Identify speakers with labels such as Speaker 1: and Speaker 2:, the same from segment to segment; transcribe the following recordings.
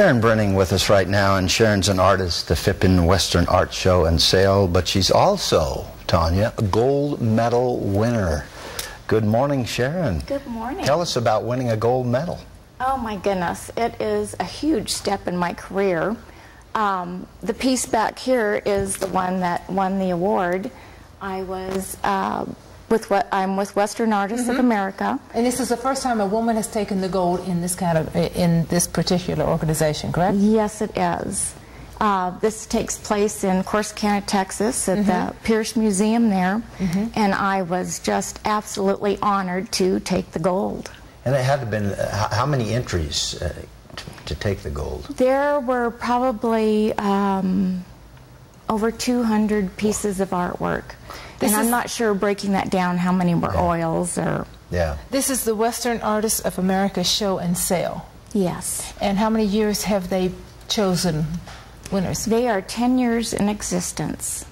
Speaker 1: Sharon Brening with us right now, and Sharon's an artist, the Phippen Western Art Show and Sale, but she's also, Tanya, a gold medal winner. Good morning, Sharon.
Speaker 2: Good morning.
Speaker 1: Tell us about winning a gold medal.
Speaker 2: Oh my goodness, it is a huge step in my career. Um, the piece back here is the one that won the award. I was uh, with what I'm with Western Artists of America.
Speaker 3: And this is the first time a woman has taken the gold in this kind of in this particular organization, correct?
Speaker 2: Yes, it is. Uh, this takes place in Corsicana, Texas, at the Pearce Museum there, and I was just absolutely honored to take the gold.
Speaker 1: And it had to have been, uh, how- how many entries uh, to, to take the gold?
Speaker 2: There were probably um, over 200 pieces of artwork.
Speaker 3: This
Speaker 2: and I'm not sure breaking that down how many were oils or.
Speaker 1: Yeah.
Speaker 3: This is the Western Artists of America show and sale.
Speaker 2: Yes.
Speaker 3: And how many years have they chosen winners?
Speaker 2: They are 10 years in existence.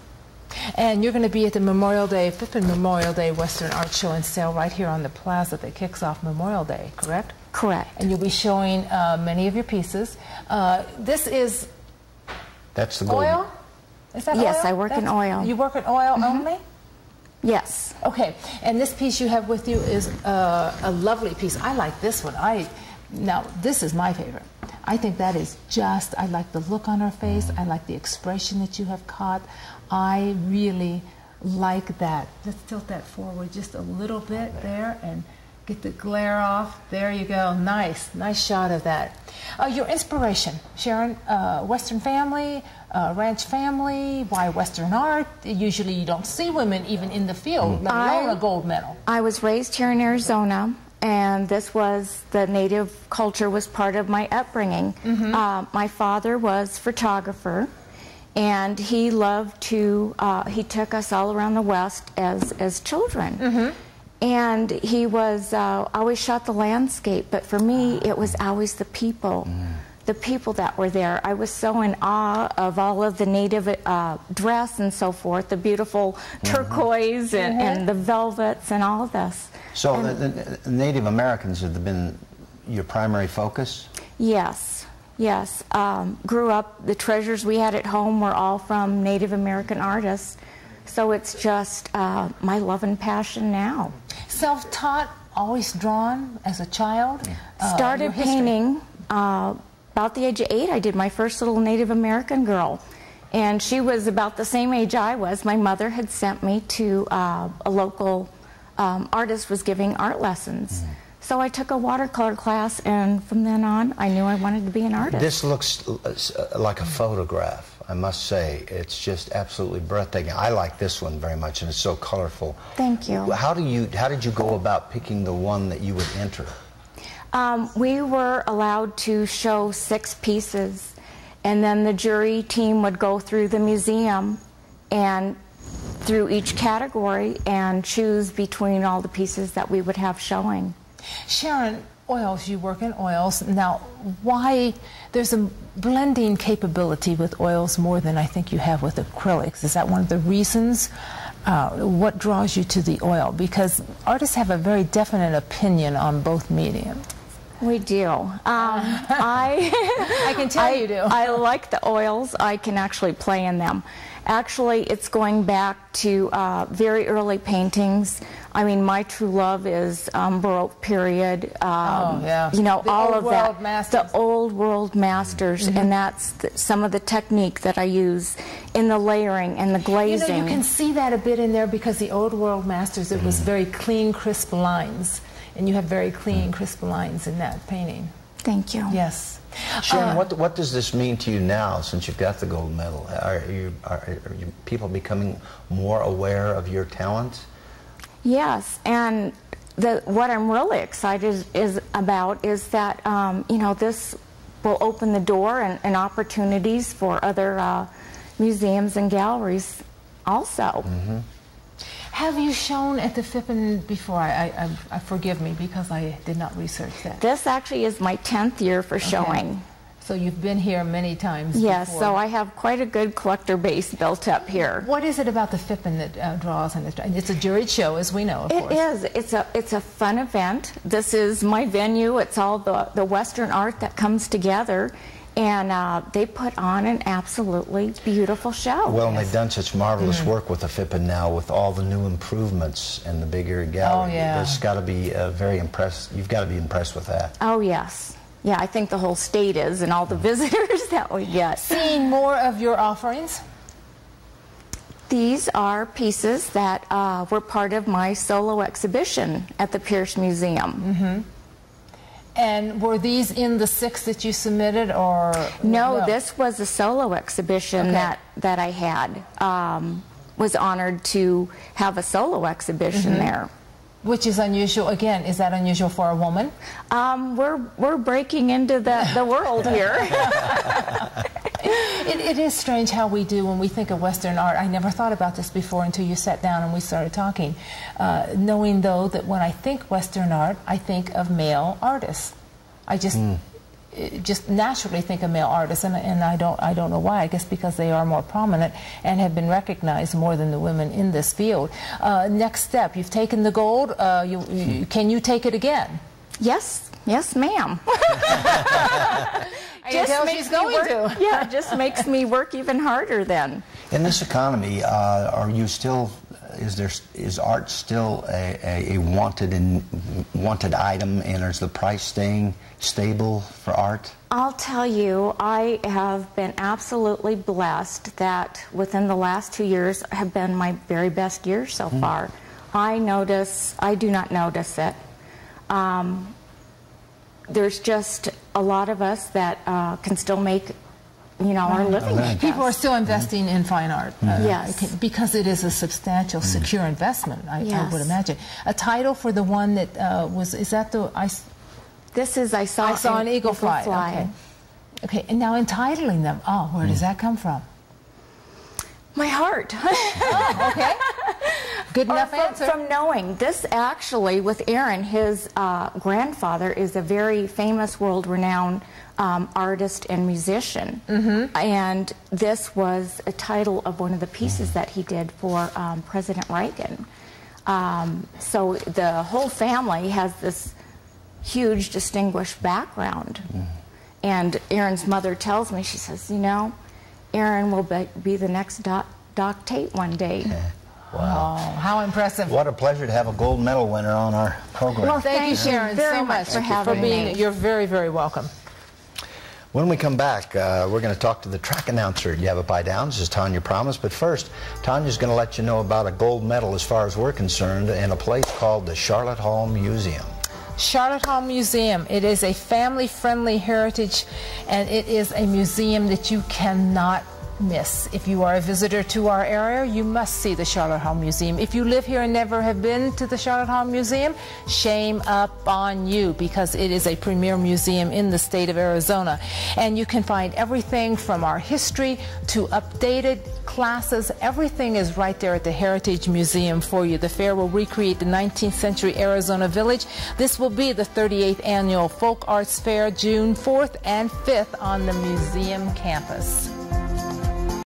Speaker 3: And you're going to be at the Memorial Day, Phippen Memorial Day Western Art Show and Sale right here on the plaza that kicks off Memorial Day, correct?
Speaker 2: Correct.
Speaker 3: And you'll be showing uh, many of your pieces. Uh, this is
Speaker 1: That's the gold.
Speaker 3: oil? Is that
Speaker 2: Yes,
Speaker 3: oil?
Speaker 2: I work in oil.
Speaker 3: You work in oil only?
Speaker 2: Yes.
Speaker 3: Okay, and this piece you have with you is uh, a lovely piece. I like this one. I now this is my favorite. I think that is just. I like the look on her face. I like the expression that you have caught. I really like that. Let's tilt that forward just a little bit there and get the glare off. There you go. Nice, nice shot of that. Uh, your inspiration, Sharon. Uh, Western family, uh, ranch family. Why Western art? Usually you don't see women even in the field, let alone
Speaker 2: I-
Speaker 3: a gold medal.
Speaker 2: I was raised here in Arizona, and this was the native culture was part of my upbringing. Uh, my father was photographer, and he loved to. Uh, he took us all around the West as as children. And he was uh, always shot the landscape, but for me, it was always the people, the people that were there. I was so in awe of all of the native uh, dress and so forth, the beautiful turquoise and, and the velvets and all of this.
Speaker 1: So the, the, the Native Americans have been your primary focus?
Speaker 2: Yes, yes. Um, grew up, the treasures we had at home were all from Native American artists. So it's just uh, my love and passion now.
Speaker 3: Self-taught, always drawn as a child. Uh,
Speaker 2: Started painting uh, about the age of eight. I did my first little Native American girl. And she was about the same age I was. My mother had sent me to uh, a local um, artist was giving art lessons. So I took a watercolor class, and from then on, I knew I wanted to be an artist.
Speaker 1: This looks uh, like a photograph, I must say. It's just absolutely breathtaking. I like this one very much, and it's so colorful.
Speaker 2: Thank you.
Speaker 1: How do you how did you go about picking the one that you would enter?
Speaker 2: Um, we were allowed to show six pieces, and then the jury team would go through the museum and through each category and choose between all the pieces that we would have showing.
Speaker 3: Sharon, oils, you work in oils. Now, why there's a blending capability with oils more than I think you have with acrylics? Is that one of the reasons? Uh, what draws you to the oil? Because artists have a very definite opinion on both mediums.
Speaker 2: We do. Um, I
Speaker 3: I can tell
Speaker 2: I,
Speaker 3: you do.
Speaker 2: I like the oils. I can actually play in them. Actually, it's going back to uh, very early paintings. I mean, my true love is um, Baroque period. Um,
Speaker 3: Oh, yeah.
Speaker 2: You know,
Speaker 3: The
Speaker 2: all
Speaker 3: old
Speaker 2: of
Speaker 3: world
Speaker 2: that.
Speaker 3: masters.
Speaker 2: The old world masters,
Speaker 3: Mm-hmm.
Speaker 2: and that's the, some of the technique that I use in the layering and the glazing.
Speaker 3: You
Speaker 2: glazing.
Speaker 3: know, you can see that a bit in there because the old world masters, it was very clean, crisp lines. And you have very clean, crisp lines in that painting.
Speaker 2: Thank you.
Speaker 3: Yes.
Speaker 1: Sharon,
Speaker 3: Uh,
Speaker 1: what what does this mean to you now since you've got the gold medal? Are you are, are you people becoming more aware of your talent?
Speaker 2: Yes, and the, what I'm really excited is about is that um, you know this will open the door and, and opportunities for other uh, museums and galleries also.
Speaker 3: Have you shown at the Phippen before? I, I, I, forgive me because I did not research that.
Speaker 2: This actually is my 10th year for showing.
Speaker 3: So you've been here many times.
Speaker 2: Yes,
Speaker 3: before.
Speaker 2: so I have quite a good collector base built up here.
Speaker 3: What is it about the Phippen that uh, draws and it's, it's a juried show, as we know, of
Speaker 2: It
Speaker 3: course.
Speaker 2: is. It's a it's a fun event. This is my venue. It's all the the Western art that comes together, and uh, they put on an absolutely beautiful show.
Speaker 1: Well, and they've done such marvelous
Speaker 3: Mm-hmm.
Speaker 1: work with the Phippen now, with all the new improvements and the bigger gallery.
Speaker 3: Oh, yeah.
Speaker 1: There's got to be uh, very impressed. You've got to be impressed with that.
Speaker 2: oh yes, yeah, I think the whole state is, and all the visitors that we get.
Speaker 3: Seeing more of your offerings?
Speaker 2: These are pieces that uh, were part of my solo exhibition at the Pearce Museum. Mm -hmm.
Speaker 3: And were these in the six that you submitted, or
Speaker 2: No, this was a solo exhibition
Speaker 3: Okay.
Speaker 2: that, that I had. Um, was honored to have a solo exhibition
Speaker 3: Mm-hmm.
Speaker 2: there.
Speaker 3: Which is unusual. Again, is that unusual for a woman?
Speaker 2: Um, we're we're breaking into the, the world here.
Speaker 3: It, it is strange how we do when we think of Western art. I never thought about this before until you sat down and we started talking. Uh, knowing though that when I think Western art, I think of male artists. I just uh, just naturally think of male artists, and, and I don't I don't know why. I guess because they are more prominent and have been recognized more than the women in this field. Uh, next step, you've taken the gold. Uh, you, you, can you take it again?
Speaker 2: yes, yes, ma'am.
Speaker 3: I can tell
Speaker 2: makes
Speaker 3: she's
Speaker 2: me
Speaker 3: going
Speaker 2: work,
Speaker 3: to.
Speaker 2: yeah, just makes me work even harder then.
Speaker 1: In this economy, uh, are you still? Is there is art still a, a, a wanted and wanted item, and is the price staying stable for art?
Speaker 2: I'll tell you, I have been absolutely blessed that within the last two years have been my very best years so far. I notice, I do not notice it. Um, there's just a lot of us that uh, can still make, you know, our living.
Speaker 1: living.
Speaker 2: with
Speaker 3: People are still investing in fine art. Uh,
Speaker 2: Yes.
Speaker 3: Because it is a substantial, secure investment, I, I would imagine. A title for the one that uh, was, is that the, I, s-
Speaker 2: This is I saw,
Speaker 3: I saw an eagle fly. Okay. Okay, and now entitling them, oh, where does that come from?
Speaker 2: My heart.
Speaker 3: Oh, okay. Good enough
Speaker 2: from,
Speaker 3: answer.
Speaker 2: from knowing this actually with Aaron, his uh, grandfather is a very famous, world-renowned um, artist and musician,
Speaker 3: Mm-hmm.
Speaker 2: and this was a title of one of the pieces that he did for um, President Reagan. Um, so the whole family has this huge, distinguished background, and Aaron's mother tells me, she says, you know, Aaron will be, be the next Doc, Doc Tate one day.
Speaker 3: Oh, how impressive.
Speaker 1: What a pleasure to have a gold medal winner on our program.
Speaker 2: Well,
Speaker 3: Thank, you,
Speaker 2: Thank you
Speaker 3: Sharon,
Speaker 2: very
Speaker 3: so
Speaker 2: much
Speaker 3: much
Speaker 2: for having
Speaker 3: being.
Speaker 2: me.
Speaker 3: You're very, very welcome.
Speaker 1: When we come back, uh, we're going to talk to the track announcer at Yavapai Downs, as Tanya promised. But first, Tanya's going to let you know about a gold medal, as far as we're concerned, in a place called the Sharlot Hall Museum.
Speaker 3: Sharlot Hall Museum. It is a family-friendly heritage, and it is a museum that you cannot miss. If you are a visitor to our area, you must see the Sharlot Hall Museum. If you live here and never have been to the Sharlot Hall Museum, shame up on you because it is a premier museum in the state of Arizona. And you can find everything from our history to updated classes. Everything is right there at the Heritage Museum for you. The fair will recreate the 19th century Arizona village. This will be the 38th annual Folk Arts Fair, June 4th and 5th on the museum campus.